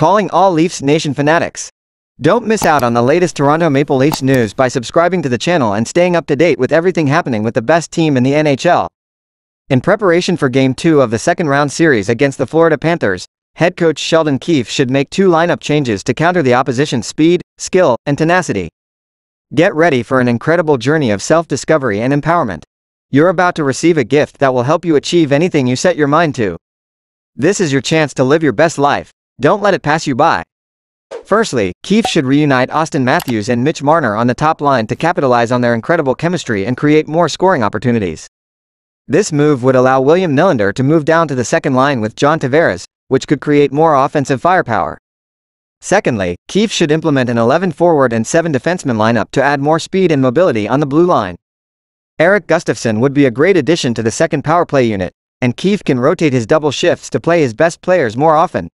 calling all Leafs Nation fanatics. Don't miss out on the latest Toronto Maple Leafs news by subscribing to the channel and staying up to date with everything happening with the best team in the NHL. In preparation for Game 2 of the second round series against the Florida Panthers, head coach Sheldon Keefe should make two lineup changes to counter the opposition's speed, skill, and tenacity. Get ready for an incredible journey of self-discovery and empowerment. You're about to receive a gift that will help you achieve anything you set your mind to. This is your chance to live your best life. Don't let it pass you by. Firstly, Keefe should reunite Auston Matthews and Mitch Marner on the top line to capitalize on their incredible chemistry and create more scoring opportunities. This move would allow William Nylander to move down to the second line with John Tavares, which could create more offensive firepower. Secondly, Keefe should implement an 11 forward and 7 defenseman lineup to add more speed and mobility on the blue line. Erik Gustafsson would be a great addition to the second power play unit, and Keefe can rotate his double shifts to play his best players more often.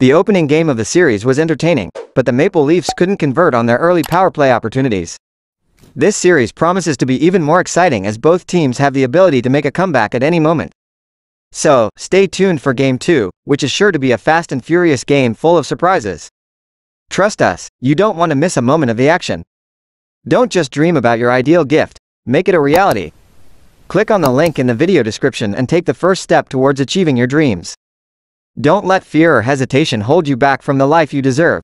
The opening game of the series was entertaining, but the Maple Leafs couldn't convert on their early power play opportunities. This series promises to be even more exciting as both teams have the ability to make a comeback at any moment. So, stay tuned for Game 2, which is sure to be a fast and furious game full of surprises. Trust us, you don't want to miss a moment of the action. Don't just dream about your ideal gift, make it a reality. Click on the link in the video description and take the first step towards achieving your dreams. Don't let fear or hesitation hold you back from the life you deserve.